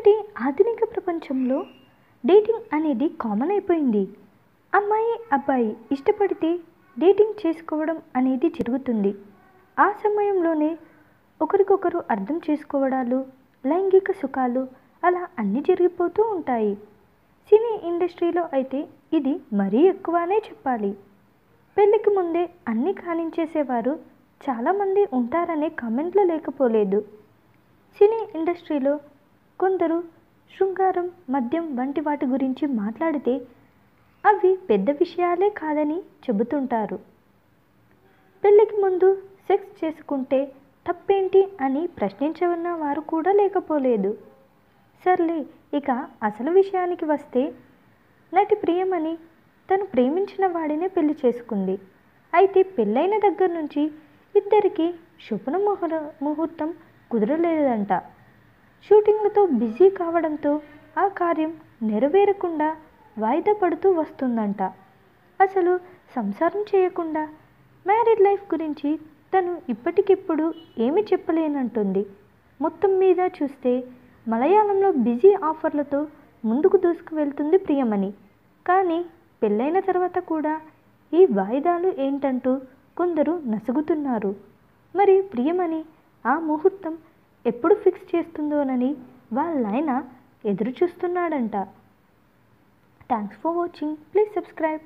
నేటి ఆధునిక ప్రపంచంలో డేటింగ్ అనేది కామన్ అయిపోయింది. అమ్మాయి అబ్బాయి ఇష్టపడితే డేటింగ్ చేసుకోవడం అనేది జరుగుతుంది. ఆ సమయంలోనే ఒకరికొకరు అర్థం చేసుకోవడాలు లైంగిక సుఖాలు అలా అన్నీ జరిగిపోతూ ఉంటాయి. సినీ ఇండస్ట్రీలో అయితే ఇది మరీ ఎక్కువనే చెప్పాలి. పెళ్ళికి ముందే అన్నీ కానించేసేవారు చాలామంది ఉంటారనే కామెంట్లు లేకపోలేదు. సినీ ఇండస్ట్రీలో కొందరు శృంగారం మద్యం వంటి వాటి గురించి మాట్లాడితే అవి పెద్ద విషయాలే కాదని చెబుతుంటారు. పెళ్ళికి ముందు సెక్స్ చేసుకుంటే తప్పేంటి అని ప్రశ్నించవన్న వారు కూడా లేకపోలేదు. సర్లే ఇక అసలు విషయానికి వస్తే నటి ప్రియమని తను ప్రేమించిన వాడినే పెళ్ళి చేసుకుంది. అయితే పెళ్ళైన దగ్గర నుంచి ఇద్దరికి శుభన ముహూర్తం కుదరలేదంట. షూటింగ్లతో బిజీ కావడంతో ఆ కార్యం నెరవేరకుండా వాయిదా పడుతూ వస్తుందంట. అసలు సంసారం చేయకుండా మ్యారీడ్ లైఫ్ గురించి తను ఇప్పటికిప్పుడు ఏమి చెప్పలేనంటుంది. మొత్తం మీద చూస్తే మలయాళంలో బిజీ ఆఫర్లతో ముందుకు దూసుకు వెళ్తుంది ప్రియమణి. కానీ పెళ్ళైన తర్వాత కూడా ఈ వాయిదాలు ఏంటంటూ కొందరు నసుగుతున్నారు. మరి ప్రియమణి ఆ ముహూర్తం ఎప్పుడు ఫిక్స్ చేస్తుందోనని వాళ్ళాయన ఎదురు చూస్తున్నాడంట thanks for watching please subscribe